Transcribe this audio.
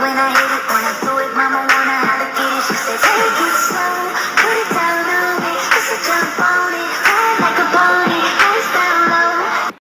when I hit it. When I do it, mama wanna have get it. She said, take it.